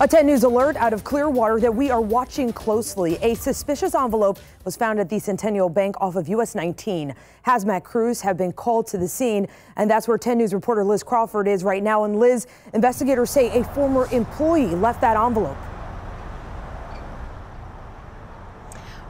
A 10 News alert out of Clearwater that we are watching closely. A suspicious envelope was found at the Centennial Bank off of US 19. Hazmat crews have been called to the scene, and that's where 10 News reporter Liz Crawford is right now. And Liz, investigators say a former employee left that envelope.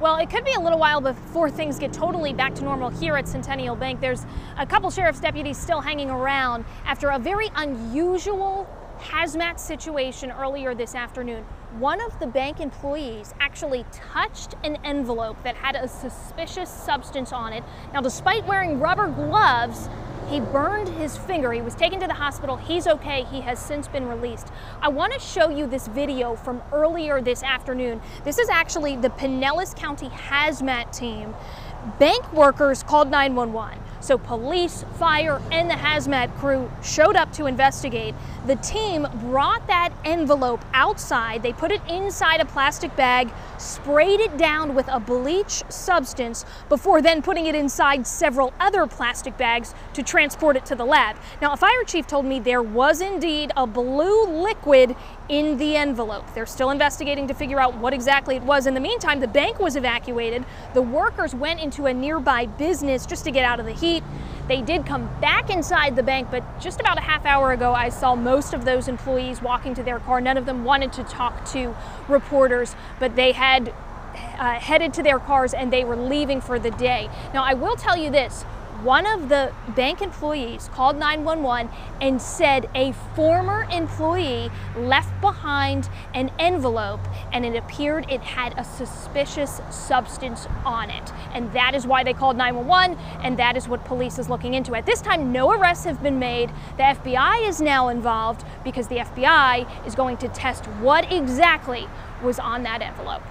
Well, it could be a little while before things get totally back to normal here at Centennial Bank. There's a couple sheriff's deputies still hanging around after a very unusual hazmat situation earlier this afternoon. One of the bank employees actually touched an envelope that had a suspicious substance on it. Now, despite wearing rubber gloves, he burned his finger. He was taken to the hospital. He's okay. He has since been released. I want to show you this video from earlier this afternoon. This is actually the Pinellas County Hazmat team. Bank workers called 911. So police, fire, and the hazmat crew showed up to investigate. The team brought that envelope outside. They put it inside a plastic bag, sprayed it down with a bleach substance before then putting it inside several other plastic bags to transport it to the lab. Now, a fire chief told me there was indeed a blue liquid in the envelope. They're still investigating to figure out what exactly it was. In the meantime, the bank was evacuated. The workers went into a nearby business just to get out of the heat. They did come back inside the bank, but just about a half hour ago, I saw most of those employees walking to their car. None of them wanted to talk to reporters, but they had uh, headed to their cars and they were leaving for the day. Now, I will tell you this one of the bank employees called 911 and said a former employee left behind an envelope and it appeared it had a suspicious substance on it. And that is why they called 911 and that is what police is looking into. At this time, no arrests have been made. The FBI is now involved because the FBI is going to test what exactly was on that envelope.